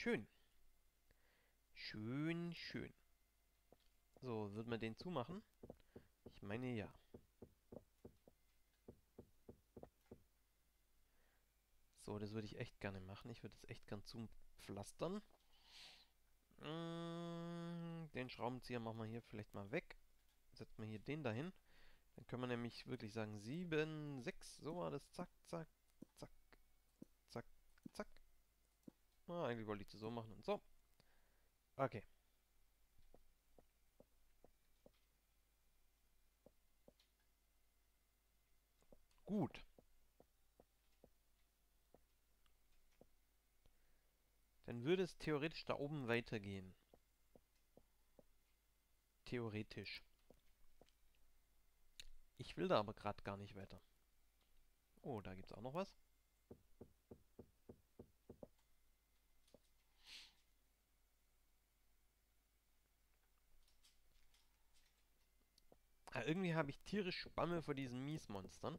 Schön. Schön, schön. So, wird man den zumachen? Ich meine ja. So, das würde ich echt gerne machen. Ich würde es echt gern zupflastern. Mm, den Schraubenzieher machen wir hier vielleicht mal weg. Setzen wir hier den dahin. Dann können wir nämlich wirklich sagen 7, 6, so war das. Zack, zack, zack, zack. Ah, eigentlich wollte ich das so machen und so. Okay. Gut. Dann würde es theoretisch da oben weitergehen. Theoretisch. Ich will da aber gerade gar nicht weiter. Oh, da gibt es auch noch was. Ah, irgendwie habe ich tierisch Spamme vor diesen Miesmonstern.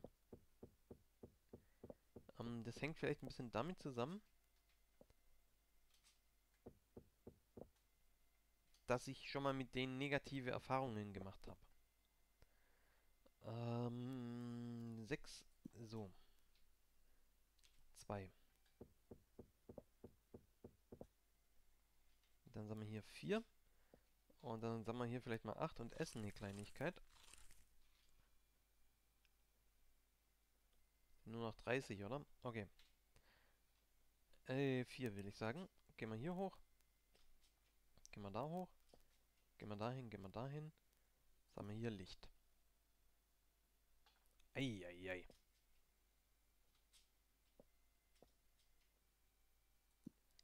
Ähm, das hängt vielleicht ein bisschen damit zusammen, dass ich schon mal mit denen negative Erfahrungen gemacht habe. Ähm, 6, so. 2. Dann sagen wir hier 4. Und dann sagen wir hier vielleicht mal 8 und essen eine Kleinigkeit. Nur noch 30, oder? Okay. Äh, 4 will ich sagen. Gehen wir hier hoch. Gehen wir da hoch. Gehen wir dahin, gehen wir dahin. Sagen wir hier Licht. Eieiei.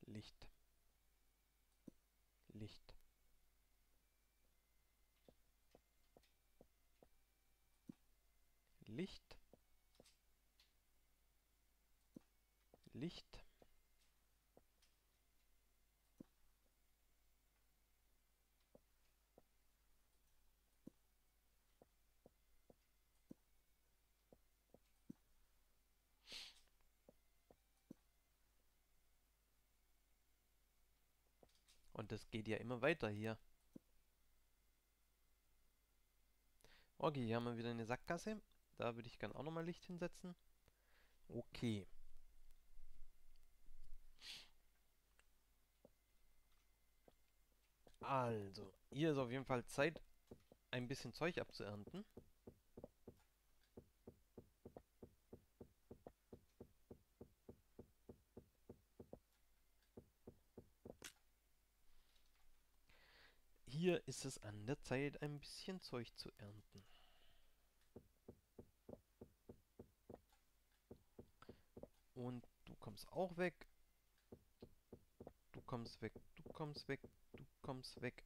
Licht. Licht. Licht. Licht. Und das geht ja immer weiter hier. Okay, hier haben wir wieder eine Sackgasse. Da würde ich gerne auch nochmal Licht hinsetzen. Okay. Also, hier ist auf jeden Fall Zeit, ein bisschen Zeug abzuernten. Hier ist es an der Zeit, ein bisschen Zeug zu ernten. Und du kommst auch weg. Du kommst weg, du kommst weg, kommst weg.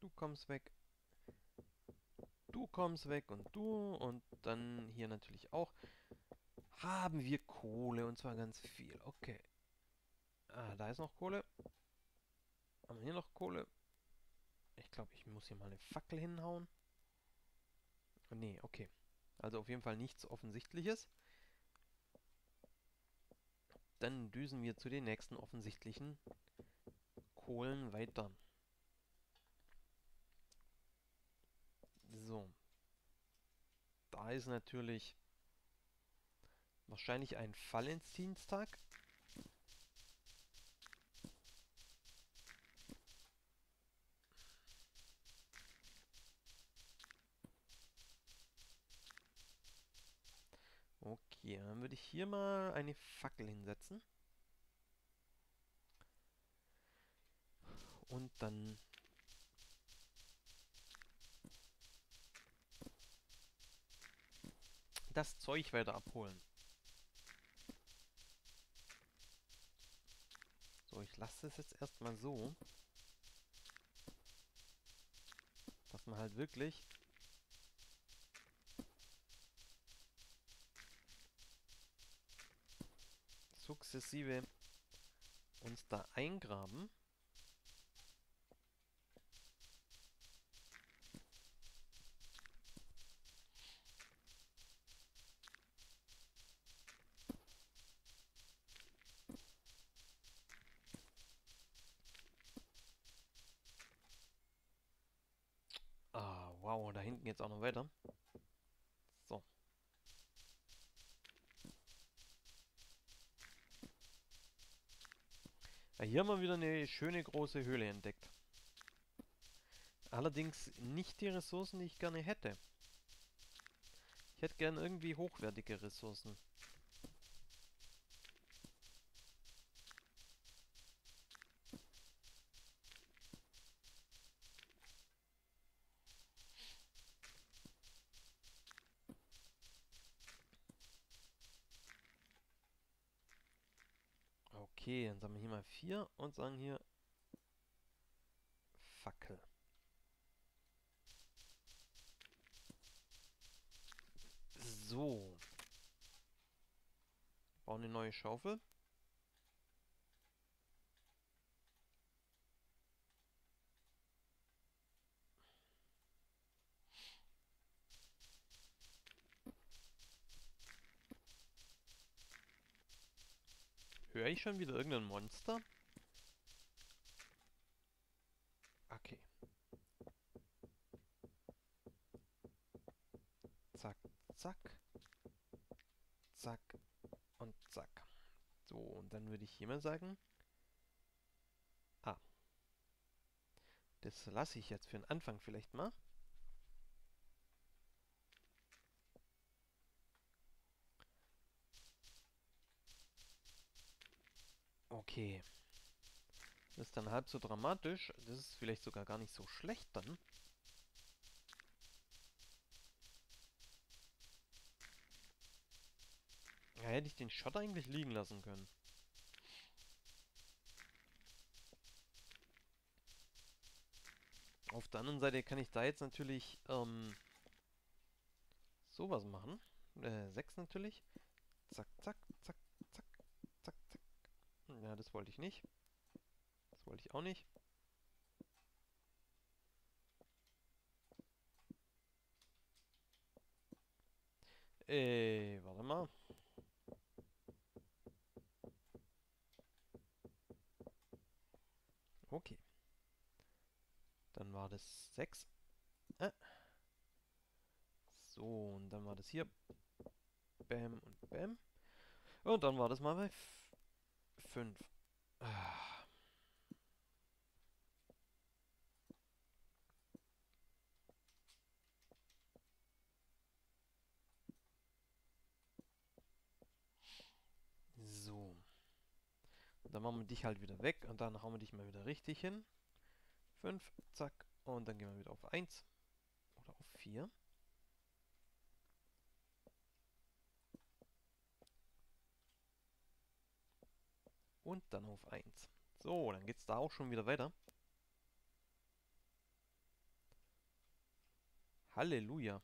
Du kommst weg. Du kommst weg und du und dann hier natürlich auch. Haben wir Kohle und zwar ganz viel. Okay. Ah, da ist noch Kohle. Haben wir hier noch Kohle? Ich glaube, ich muss hier mal eine Fackel hinhauen. Nee, okay. Also auf jeden Fall nichts Offensichtliches. Dann düsen wir zu den nächsten offensichtlichen Kohlen weiter. So. Da ist natürlich wahrscheinlich ein Valentinstag. Okay, dann würde ich hier mal eine Fackel hinsetzen. Und dann das Zeug weiter abholen. So, ich lasse es jetzt erstmal so. Dass man halt wirklich sukzessive uns da eingraben. Ah, wow, da hinten jetzt auch noch weiter. Ja, hier haben wir wieder eine schöne große Höhle entdeckt. Allerdings nicht die Ressourcen, die ich gerne hätte. Ich hätte gerne irgendwie hochwertige Ressourcen. Okay, dann sagen wir hier mal 4 und sagen hier Fackel. So. Bauen eine neue Schaufel. Höre ich schon wieder irgendein Monster? Okay. Zack, zack. Zack und zack. So, und dann würde ich hier mal sagen... Ah. Das lasse ich jetzt für den Anfang vielleicht mal. Okay. Das ist dann halb so dramatisch. Das ist vielleicht sogar gar nicht so schlecht dann. Ja, hätte ich den Shot eigentlich liegen lassen können. Auf der anderen Seite kann ich da jetzt natürlich ähm, sowas machen. Äh, 6 natürlich. Zack, zack, zack. Ja, das wollte ich nicht. Das wollte ich auch nicht. Äh, warte mal. Okay. Dann war das 6. Äh. So, und dann war das hier. Bam und Bam. Und dann war das mal bei 5. Ah. So. Dann machen wir dich halt wieder weg und dann hauen wir dich mal wieder richtig hin. 5, zack. Und dann gehen wir wieder auf 1 oder auf 4. Und dann auf 1. So, dann geht's da auch schon wieder weiter. Halleluja.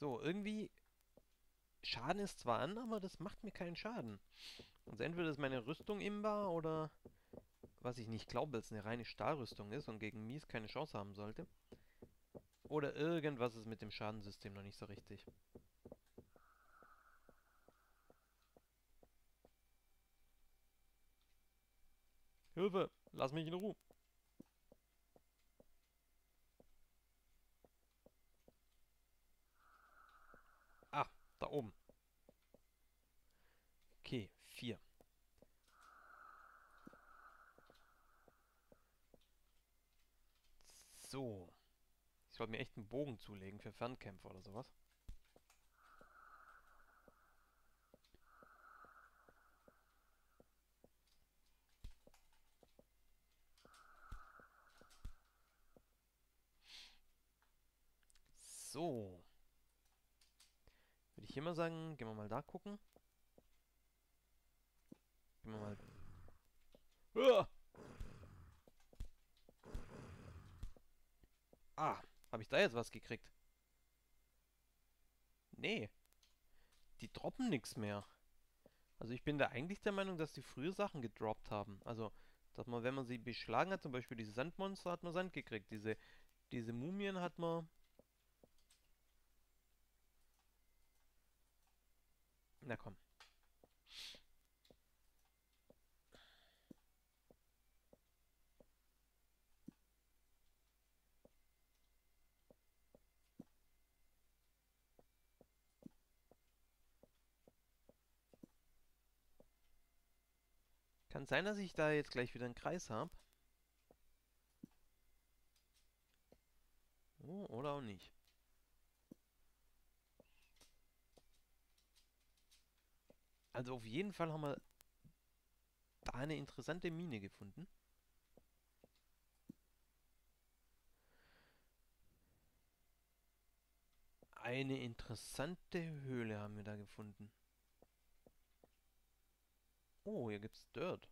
So, irgendwie... Schaden ist zwar an, aber das macht mir keinen Schaden. Also entweder ist meine Rüstung imbar oder... Was ich nicht glaube, dass es eine reine Stahlrüstung ist und gegen Mies keine Chance haben sollte. Oder irgendwas ist mit dem Schadensystem noch nicht so richtig. Hilfe! Lass mich in Ruhe! Da oben. Okay, vier. So. Ich sollte mir echt einen Bogen zulegen für Fernkämpfer oder sowas. So. Ich mal sagen, gehen wir mal da gucken. Gehen wir mal... Uah! Ah, habe ich da jetzt was gekriegt? Nee. Die droppen nichts mehr. Also ich bin da eigentlich der Meinung, dass die früher Sachen gedroppt haben. Also Dass man, wenn man sie beschlagen hat, zum Beispiel diese Sandmonster, hat man Sand gekriegt. Diese, diese Mumien hat man... Na komm. Kann sein, dass ich da jetzt gleich wieder einen Kreis habe. Oh, oder auch nicht. Also auf jeden Fall haben wir da eine interessante Mine gefunden. Eine interessante Höhle haben wir da gefunden. Oh, hier gibt's Dirt.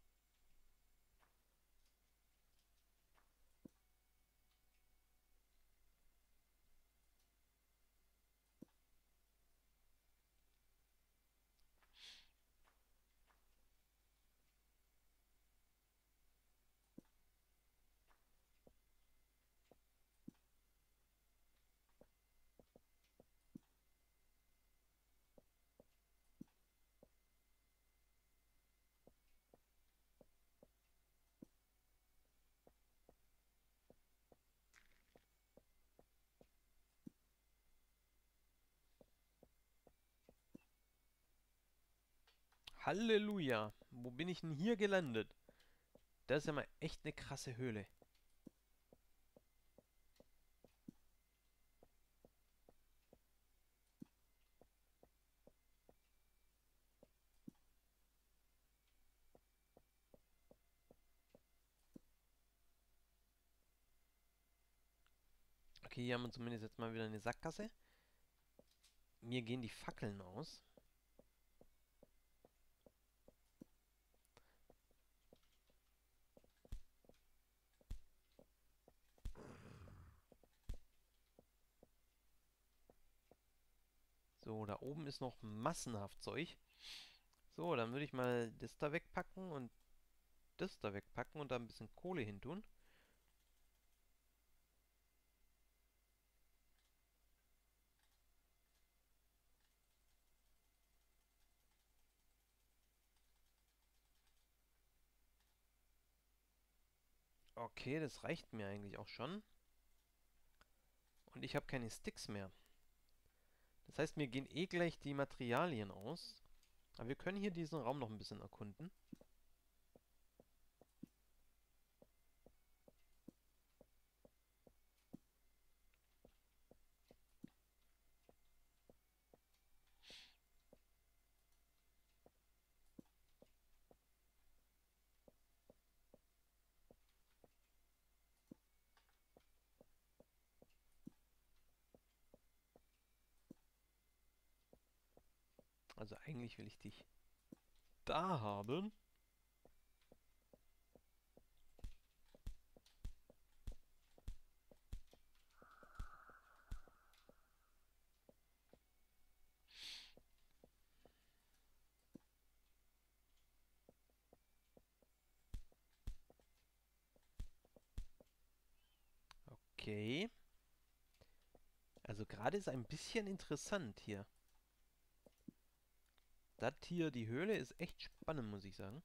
Halleluja. Wo bin ich denn hier gelandet? Das ist ja mal echt eine krasse Höhle. Okay, hier haben wir zumindest jetzt mal wieder eine Sackgasse. Mir gehen die Fackeln aus. So, da oben ist noch massenhaft Zeug. So, dann würde ich mal das da wegpacken und das da wegpacken und da ein bisschen Kohle hin tun. Okay, das reicht mir eigentlich auch schon. Und ich habe keine Sticks mehr. Das heißt, mir gehen eh gleich die Materialien aus. Aber wir können hier diesen Raum noch ein bisschen erkunden. Also eigentlich will ich dich da haben. Okay. Also gerade ist ein bisschen interessant hier. Das hier, die Höhle, ist echt spannend, muss ich sagen.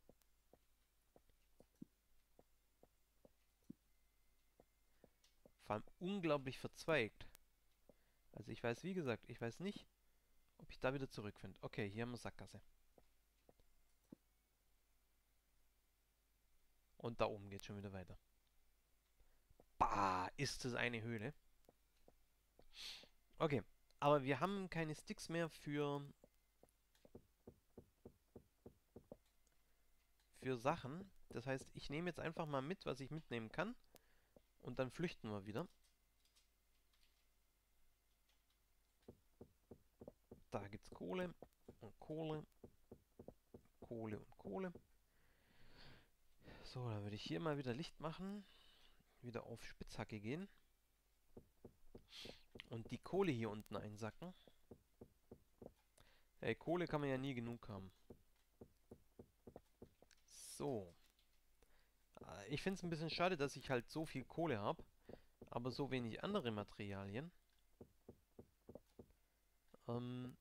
Vor allem unglaublich verzweigt. Also ich weiß, wie gesagt, ich weiß nicht, ob ich da wieder zurückfinde. Okay, hier haben wir Sackgasse. Und da oben geht schon wieder weiter. Bah, ist das eine Höhle. Okay, aber wir haben keine Sticks mehr für für Sachen. Das heißt, ich nehme jetzt einfach mal mit, was ich mitnehmen kann. Und dann flüchten wir wieder. Da gibt es Kohle und Kohle. Kohle und Kohle. So, dann würde ich hier mal wieder Licht machen. Wieder auf Spitzhacke gehen. Und die Kohle hier unten einsacken. Ey, Kohle kann man ja nie genug haben. So. ich finde es ein bisschen schade, dass ich halt so viel Kohle habe, aber so wenig andere Materialien. Ähm,